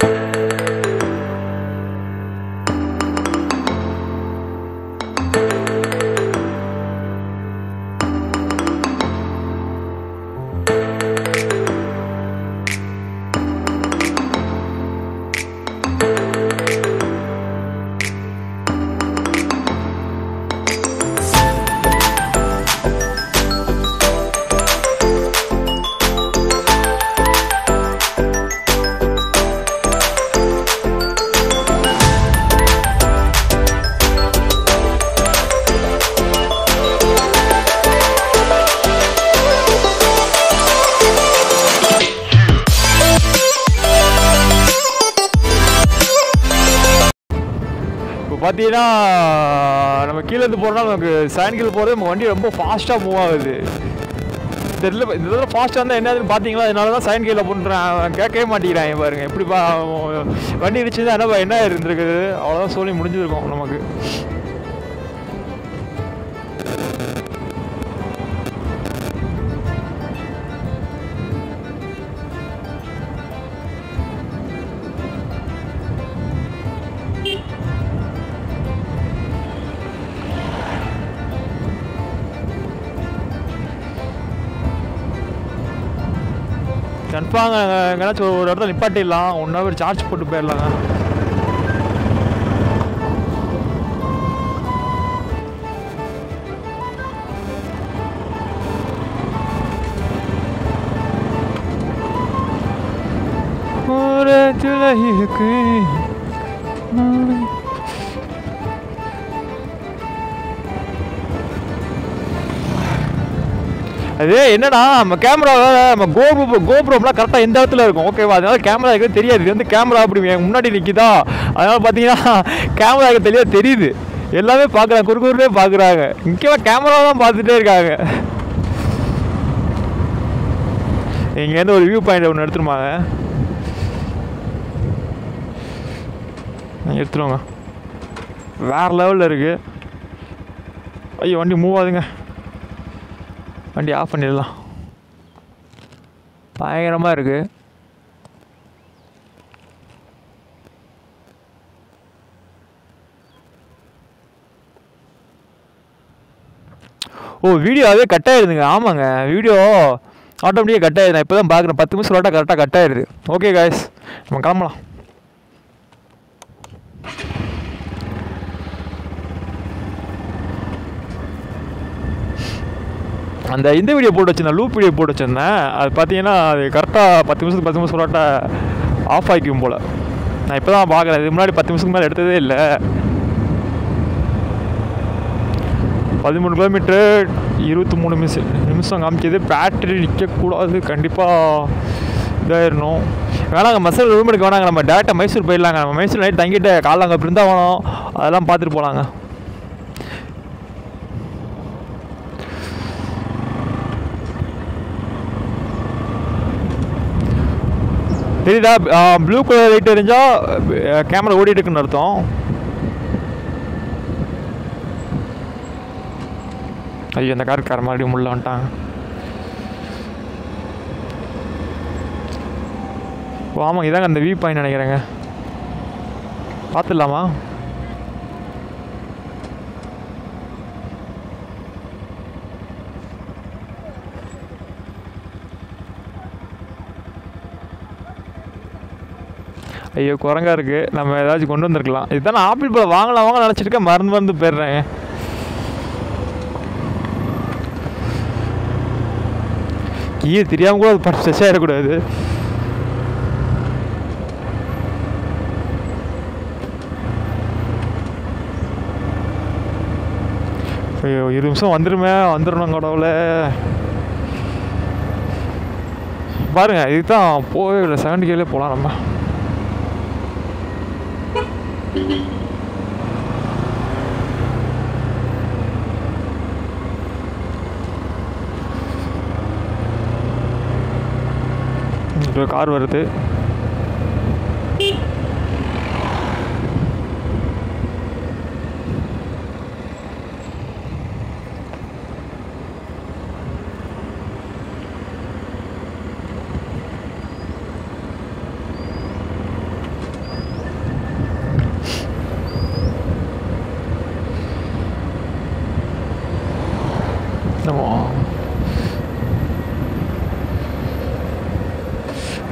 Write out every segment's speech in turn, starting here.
இப்போ பார்த்தீங்கன்னா நம்ம கீழேருந்து போகிறோம்னா நமக்கு செகண்ட் போகிறது நம்ம வண்டி ரொம்ப ஃபாஸ்ட்டாக மூவ் ஆகுது. தெரியல இந்த தடவை ஃபாஸ்ட்டாக இருந்தால் என்னதுன்னு பார்த்தீங்களா அதனால தான் சைன் கீழே பண்ணுறேன் கேட்கவே மாட்டேங்கிறாங்க பாருங்க எப்படிப்பா பா வண்டி இடிச்சுதான் என்னப்பா என்ன இருந்திருக்குது அவ்வளோதான் சொல்லி முடிஞ்சிருக்கும் நமக்கு. கன்ஃபார்ம் எங்கேனாச்சும் ஒரு இடத்துல நிப்பாட்டிடலாம். ஒன் ஹவர் சார்ஜ் போட்டு போயிடலாங்க ஓரத்துல இருக்கு அது என்னடா நம்ம கேமரா நம்ம கோபு கோபுரம்லாம் கரெக்டாக எந்த இடத்துல இருக்கும்? ஓகேவா அதனால கேமரா இருக்கிறது தெரியாது. இது வந்து கேமரா அப்படி முன்னாடி நிற்கிதா அதனால பார்த்தீங்கன்னா கேமரா இருக்க தெளிவாக தெரியுது. எல்லாமே பார்க்குறாங்க குறுக்குறுவே பார்க்குறாங்க முக்கியமாக கேமரா தான் பார்த்துட்டே இருக்காங்க. இங்கேருந்து ஒரு வியூ பாயிண்ட் ஒன்று எடுத்துருமாங்க எடுத்துருவாங்க. வேறு லெவலில் இருக்குது ஐயோ வண்டி மூவ் ஆகுதுங்க. வண்டி ஆஃப் பண்ணிடலாம். பயங்கரமாக இருக்குது ஓ வீடியோ அதே கட் ஆயிருதுங்க. ஆமாங்க. வீடியோ ஆட்டோமேட்டிக்காக கட் ஆயிடுது நான் இப்போ தான் பார்க்குறேன் பத்து நிமிஷம் விளாட்டா கரெக்டாக கட் ஆயிடுது ஓகே காய்ஸ் நம்ம கிளம்பலாம். அந்த இந்த வீடியோ போட்டு வச்சிருந்தேன் லூப் வீடியோ போட்டு வச்சிருந்தேன். அது பார்த்தீங்கன்னா அது கரெக்டாக பத்து நிமிஷத்துக்கு பத்து நிமிஷம் சொல்லாட்ட ஆஃப் ஆகிக்கும் போல். நான் இப்போ தான் பார்க்குறேன். இதுக்கு முன்னாடி பத்து நிமிஷத்துக்கு மேலே எடுத்ததே இல்லை. பதிமூணு கிலோமீட்ரு இருபத்தி மூணு நிமிஷம் நிமிஷம் காமிச்சது. பேட்டரி நிற்கக்கூடாது கண்டிப்பாக இதாயிடணும் வேணாங்க மசாலா ரூம் எடுக்க வேணாங்க. நம்ம டேரெக்டாக மைசூர் போயிடலாங்க. நம்ம மைசூர் நைட் தங்கிட்டு காலைல அங்கே பிருந்தாவனம் அதெல்லாம் பார்த்துட்டு போகலாங்க தெரியுதா? ப்ளூ கலர் லைட் எரிஞ்சால் கேமரா ஓடிட்டு இருக்குன்னு அர்த்தம். ஐயோ இந்த கார் கார் மறுபடியும் உள்ள வந்துட்டான் ஓ ஆமாங்க இதாங்க அந்த வியூ பாயிண்ட் நினைக்கிறேங்க. பார்த்துடலாமா? ஐயோ குரங்கா இருக்கு. நம்ம ஏதாச்சும் கொண்டு வந்திருக்கலாம். இதுதான் நான் ஆப்பிள் பழம் வாங்கலாம் வாங்க நினச்சிருக்கேன் மறந்து மறந்து போயிடுறேன். கீழே தெரியாமல் கூட அது ஸ்ட்ரெஸ் ஆகிடக்கூடாது ஐயோ இரு நிமிஷம் வந்துடுமே வந்துடணும் கடவுளே. பாருங்க இதுதான் போகவே இல்லை. செகண்ட் கேலே போகலாம் நம்ம. இப்போ கார்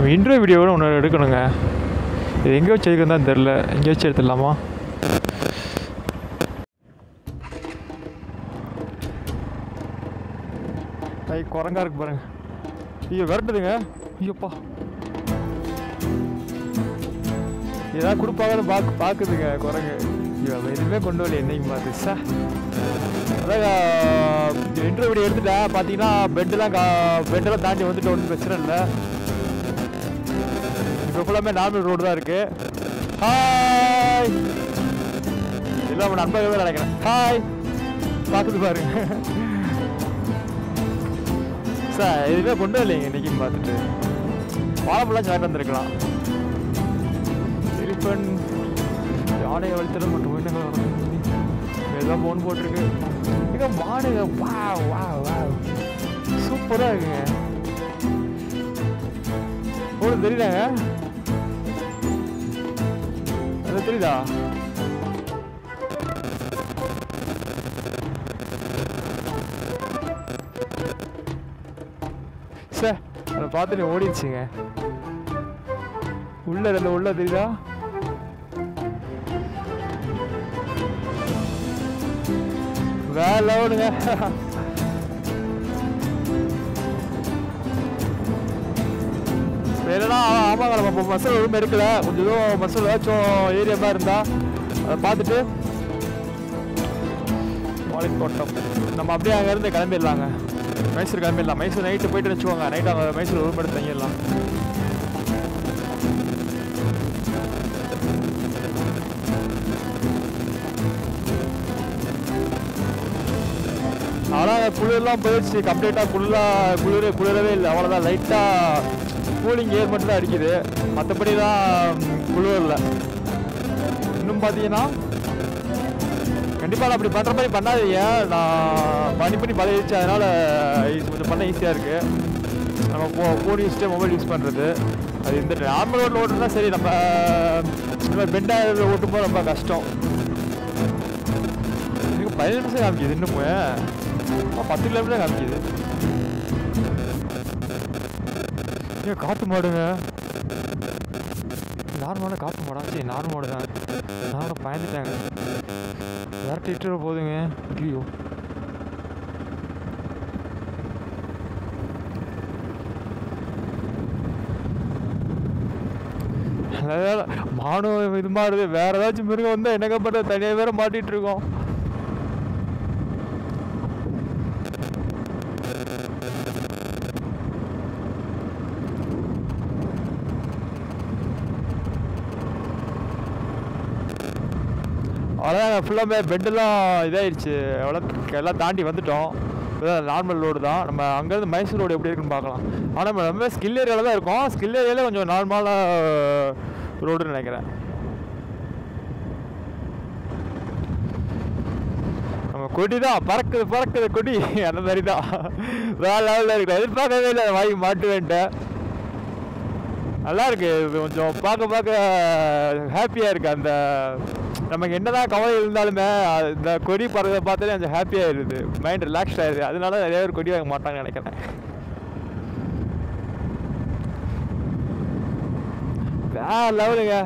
இன்ட்ரோ இன்டர்வியூ வீடியோவும் ஒன்று எடுக்கணுங்க. இது எங்கே வச்சு எடுக்கணும் தான் தெரில எங்கே வச்சு எடுத்துடலாமா? ஐ குரங்கா இருக்கு பாருங்க. ஐயோ விரட்டுதுங்க. ஐயோப்பா. ஏதாவது கொடுப்பாங்கன்னு பார்க்க பார்க்குதுங்க குரங்கு. ஐயோ அவன் எதுவுமே கொண்டு வரல என்னைக்கு பார்த்து. சார் அதான் இன்டர்வியூ எடுத்துட்டேன் பார்த்தீங்கன்னா பெட்டெல்லாம் கா பெட்டெல்லாம் தாண்டி வந்துட்டு ஒன்றும் பிரச்சனை இல்லை. இப்போ ஃபுல்லாமே நார்மல் ரோடு தான் இருக்கு. ஹாய் இல்லை நம்ம நண்பர்கள் நினைக்கிறேன். ஹாய் பார்க்குது பாருங்க. சார் எதுவுமே கொண்டு வரலைங்க இன்னைக்கு பார்த்துட்டு. வாழைப்பழம் சாப்பிட்டு வந்திருக்கலாம். திருப்பன் யானை வளர்த்தல் மற்றும் உயிரினங்கள் வளர்த்தல் எல்லாம் போட்டிருக்கு. இங்க மாடுங்க வா வா வா சூப்பராக இருக்குங்க. உங்களுக்கு தெரியலங்க? அது தெரியுதா சார் அதை பார்த்துட்டு ஓடிடுச்சுங்க. உள்ள ரெண்டு உள்ள தெரியுதா? வேலை ஓடுங்க. ஆமாங்க நம்ம இப்போ மசல் எதுவும் எடுக்கல. கொஞ்சம் எதுவும் மசல் ஏதாச்சும் ஏரியா மாதிரி இருந்தால் அதை பார்த்துட்டு மாலிக் தோட்டம் நம்ம அப்படியே அங்கேருந்து கிளம்பிடலாங்க. மைசூர் கிளம்பிடலாம். மைசூர் நைட்டு போயிட்டு வச்சுக்கோங்க. நைட்டு அங்கே மைசூர் ரூம் எடுத்து தங்கிடலாம். ஆனால் குளிர்லாம் போயிடுச்சு. கம்ப்ளீட்டாக குளிராக குளிர குளிரவே இல்லை. அவ்வளோதான் லைட்டாக கூலிங் ஏர் மட்டும் தான் அடிக்குது. மற்றபடிலாம் தான் இல்லை இன்னும் பார்த்தீங்கன்னா கண்டிப்பாக நான் அப்படி பண்ணுற மாதிரி பண்ணாதீங்க. நான் பண்ணி பண்ணி பழகிடுச்சு. அதனால் கொஞ்சம் பண்ண ஈஸியாக இருக்குது நம்ம ஃபோ ஃபோன் யூஸ்ட்டு மொபைல் யூஸ் பண்ணுறது அது இந்த நார்மல் ரோட்டில் ஓட்டுனா சரி நம்ம இந்த மாதிரி பெண்டாக ஓட்டும்போது ரொம்ப கஷ்டம். எனக்கு பதினஞ்சு நிமிஷம் காமிக்குது இன்னும் பத்து கிலோமீட்டர் காமிக்குது. ஏன் காட்டு மாடுங்க. நார்மலான காட்டு மாடா. சரி நார்மல் மாடு தான். நான் பயந்துட்டாங்க விரட்டிட்டு போகுதுங்க ஐயோ. அதனால மானும் இது மாறுது வேற ஏதாச்சும் மிருகம் வந்தால் என்னங்க தனியாக வேற மாட்டிகிட்டு இருக்கோம். அவ்வளோதான் ஃபுல்லாமே பெட்டெல்லாம் இதாயிடுச்சு எவ்வளோ எல்லாம் தாண்டி வந்துட்டோம். நார்மல் ரோடு தான். நம்ம அங்கேருந்து மைசூர் ரோடு எப்படி இருக்குன்னு பார்க்கலாம். ஆனால் நம்ம ரொம்ப ஸ்கில் ஏரியாவில் தான் இருக்கோம். ஸ்கில் ஏரியாவில் கொஞ்சம் நார்மலாக ரோடுன்னு நினைக்கிறேன். நம்ம கொடி தான். பறக்குது பறக்குது கொடி. அந்த மாதிரி தான். வேற லெவலில் இருக்கு எதிர்பார்க்கவே இல்லை. வாங்கி மாட்டுவேன்ட்டேன். நல்லா இருக்கு இது கொஞ்சம் பார்க்க பார்க்க ஹாப்பியாக இருக்குது அந்த நமக்கு என்னதான் கவலை இருந்தாலுமே இந்த கொடி பறக்கிறத பார்த்தாலே கொஞ்சம் ஹாப்பியாக இருக்குது மைண்ட் ரிலாக்ஸ் ஆயிடுது. அதனால நிறைய பேர் கொடி வாங்க மாட்டாங்கன்னு நினைக்கிறேன். வேற லெவலுங்க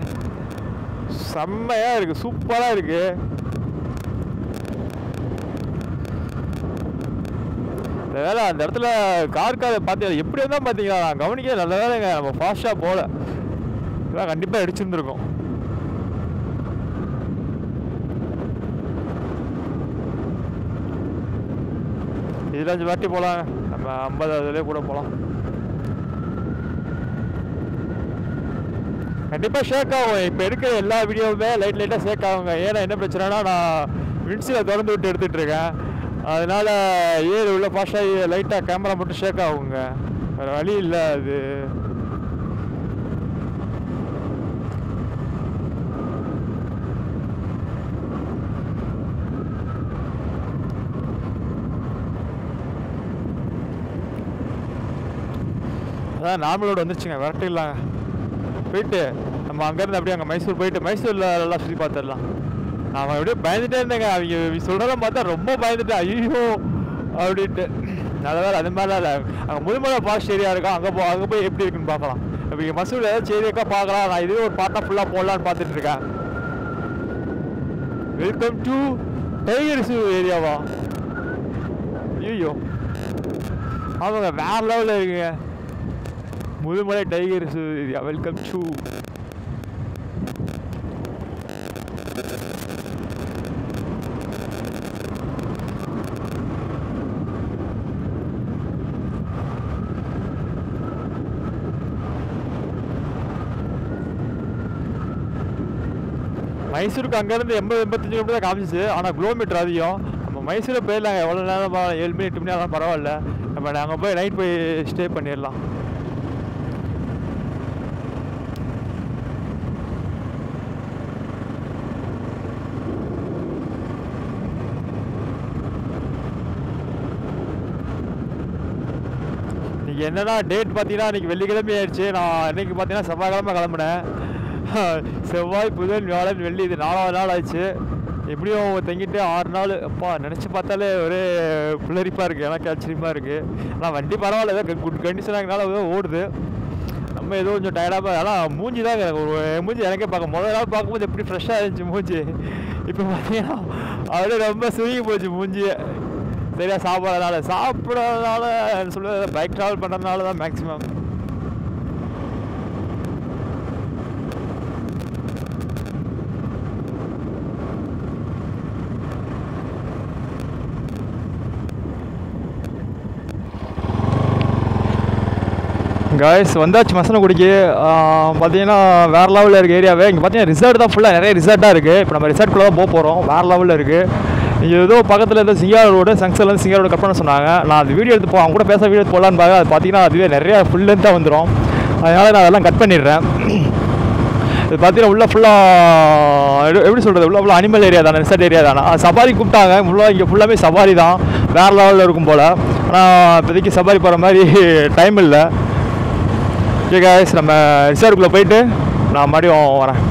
செம்மையாக இருக்குது சூப்பராக இருக்குது இந்த வேலை அந்த இடத்துல கார் காரை பார்த்தீங்க எப்படி இருந்தால் பார்த்தீங்களா நான் கவனிக்க நல்ல வேலைங்க நம்ம ஃபாஸ்ட்டாக போகல. இதெல்லாம் கண்டிப்பாக அடிச்சிருந்துருக்கோம் இதில் அஞ்சு வாட்டி போகலாங்க நம்ம ஐம்பதாவதுலேயே கூட போகலாம். கண்டிப்பாக ஷேக் ஆகும். இப்போ எடுக்கிற எல்லா வீடியோவுமே லைட் லைட்டாக ஷேக் ஆகுங்க. ஏன்னா என்ன பிரச்சனைனா நான் வின்சிலை திறந்து விட்டு எடுத்துகிட்ருக்கேன் அதனால ஏறு உள்ள ஃபாஸ்ட்டாக லைட்டாக கேமரா மட்டும் ஷேக் ஆகுங்க. வேறு வழி இல்லை அது. அதான் நார்மலோட வந்துருச்சுங்க விரட்டிடலாங்க போயிட்டு நம்ம அங்கேருந்து அப்படியே அங்கே மைசூர் போயிட்டு மைசூரில் நல்லா சுற்றி பார்த்துடலாம். நான் அப்படியே பயந்துட்டே இருந்தேங்க. அவங்க சொல்கிறதெல்லாம் பார்த்தா ரொம்ப பயந்துட்டேன். ஐயோ அப்படின்ட்டு. நல்ல அது மாதிரிலாம் இல்லை. அங்கே முதுமலை ஃபாரஸ்ட் ஏரியா இருக்கும் அங்கே போ அங்கே போய் எப்படி இருக்குன்னு பார்க்கலாம். இப்போ இங்கே மசூரில் ஏதாச்சும் இருக்கா? பார்க்கலாம். நான் இதுவே ஒரு பாட்டாக ஃபுல்லாக போடலான்னு பார்த்துட்டு இருக்கேன். வெல்கம் டு டைகர் ரிசர்வ் ஏரியாவா ஐயோ. ஆமாங்க வேற லெவலில் இருக்குங்க. Mudumalai tiger reserve area welcome to மைசூருக்கு அங்கேருந்து எண்பது எண்பத்தஞ்சு கிலோமீட்டர் தான் காமிச்சிச்சு. ஆனால் கிலோமீட்டர் அதிகம். நம்ம மைசூரில் போயிடலாங்க. எவ்வளோ நேரம் ஏழு மணி எட்டு மணி ஆனால் பரவாயில்ல. நம்ம நாங்கள் போய் நைட் போய் ஸ்டே பண்ணிடலாம். இன்னைக்கு என்னன்னா டேட் பார்த்தீங்கன்னா இன்றைக்கி வெள்ளிக்கிழமை ஆயிடுச்சு நான் இன்றைக்கி பார்த்தீங்கன்னா செவ்வாய்க்கிழமை கிளம்புனேன். செவ்வாய் புதன் வியாழன் வெள்ளி இது நாலாவது நாள் ஆச்சு. எப்படியும் தங்கிட்டு ஆறு நாள் அப்பா நினச்சி பார்த்தாலே ஒரே புள்ளரிப்பாக இருக்குது எனக்கு ஆச்சரியமாக இருக்குது ஆனால் வண்டி பரவாயில்ல ஏதோ குட் கண்டிஷனாகனால ஏதோ ஓடுது. நம்ம ஏதோ கொஞ்சம் டயர்டாக ஆனால் மூஞ்சி தான் ஒரு மூஞ்சி எனக்கே பார்க்க முதல் நாள் பார்க்கும்போது எப்படி ஃப்ரெஷ்ஷாக இருந்துச்சு மூஞ்சி. இப்போ பார்த்தீங்கன்னா அப்படியே ரொம்ப சுருங்கி போச்சு மூஞ்சியை. சரியா சாப்பிட்றதுனால சாப்பிட்றதுனால சொல்ல பைக் ட்ராவல் பண்ணுறதுனால தான் மேக்ஸிமம் காய்ஸ் வந்தாச்சு மசனகுடிக்கு பார்த்தீங்கன்னா வேறு லெவலில் இருக்குது ஏரியாவே இங்கே பார்த்தீங்கன்னா ரிசார்ட் தான் ஃபுல்லாக நிறைய ரிசார்ட்டாக இருக்குது இப்போ நம்ம ரிசார்ட்குள்ளே தான் போக போகிறோம் வேறு லெவலில் இருக்குது இங்கே ஏதோ பக்கத்தில் ஏதோ சிங்கார் ரோடு சங்சர்லேருந்து சிங்கார் ரோடு கட் பண்ண சொன்னாங்க. நான் அது வீடியோ எடுத்து போ அவங்க கூட பேச வீடியோ எடுத்து போகலான்னு பார்க்க அது பார்த்தீங்கன்னா அதுவே நிறையா ஃபுல் லென்த்தாக வந்துடும் அதனால் நான் அதெல்லாம் கட் பண்ணிடுறேன். இது பார்த்தீங்கன்னா உள்ளே ஃபுல்லாக எப்படி சொல்கிறது உள்ள ஃபுல்லாக அனிமல் ஏரியா தானே ரிசார்ட் ஏரியா தானே. சவாரி கூப்பிட்டாங்க ஃபுல்லாக இங்கே ஃபுல்லாமே சவாரி தான். வேறு லெவலில் இருக்கும் போல். ஆனால் இப்போதைக்கு சவாரி போகிற மாதிரி டைம் இல்லை. ஓகே காய்ஸ் நம்ம ரிசார்ட்டுக்குள்ளே போயிட்டு நான் மறுபடியும் வரேன்.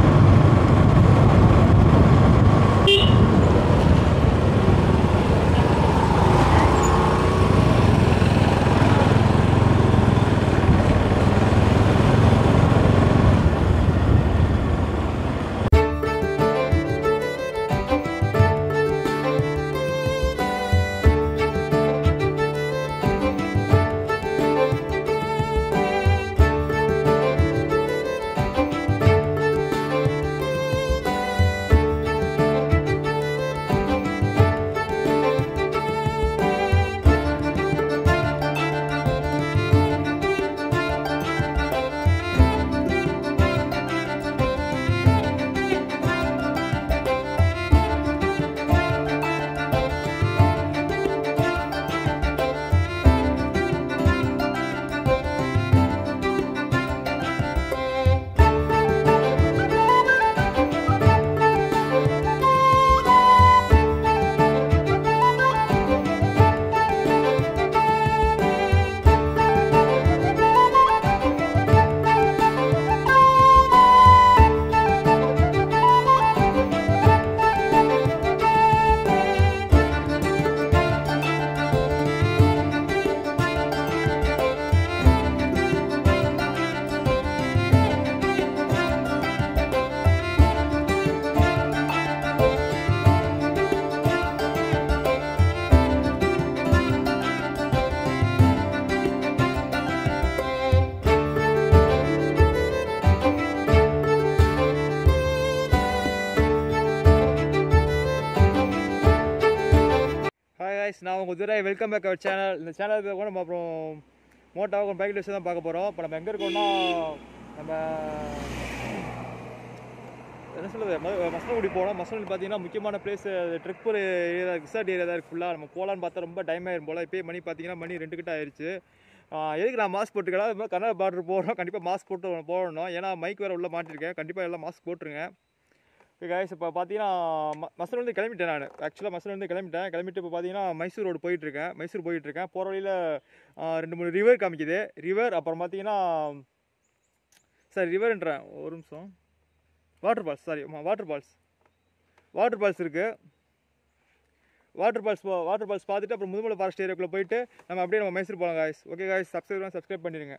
நான் உங்கள் Durai welcome back our channel இந்த சேனல் கூட நம்ம அப்புறம் மோட்டாக பைக் டேஸ் தான் பார்க்க போகிறோம் இப்போ நம்ம எங்கே இருக்கோம்னா நம்ம என்ன சொல்கிறது மசனகுடி போனோம் மசனகுடி பார்த்தீங்கன்னா முக்கியமான place trip area resort area தான் இருக்குது ஃபுல்லாக நம்ம போகலான்னு பார்த்தா ரொம்ப டைம் ஆயிரும் போல். இப்போயே மணி பார்த்தீங்கன்னா மணி ரெண்டு கிட்ட ஆயிடுச்சு எதுக்கு நான் மாஸ்க் போட்டுக்கலாம் அது மாதிரி கன்னட பார்டர் போகிறோம் கண்டிப்பாக மாஸ்க் போட்டு போடணும். ஏன்னா மைக் வேறு உள்ளே மாட்டிருக்கேன் கண்டிப்பாக எல்லாம் மாஸ்க் போட்டுருங்க. கைஸ் இப்போ பார்த்தீங்கன்னா ம மசூர்லேருந்து கிளம்பிட்டேன் நான். ஆக்சுவலாக மசூர்லேருந்து கிளம்பிட்டேன். கிளம்பிட்டு இப்போ பார்த்தீங்கன்னா மைசூர் ரோடு போயிட்டுருக்கேன். மைசூர் போயிட்டுருக்கேன். போகிற வழியில் ரெண்டு மூணு ரிவர் காமிக்குது. ரிவர் அப்புறம் பார்த்தீங்கன்னா சார் ரிவர்ன்றேன் ஒரு நிமிஷம். Water falls sorry waterfalls waterfalls இருக்குது வாட்டர் ஃபால்ஸ் வாட்டர் ஃபால்ஸ் பார்த்துட்டு அப்புறம் முதுமலை ஃபாரஸ்ட் ஏரியாக்குள்ளே போயிட்டு நம்ம அப்படியே நம்ம மைசூர் போகலாம் guys okay guys subscribe subscribe பண்ணிடுங்க.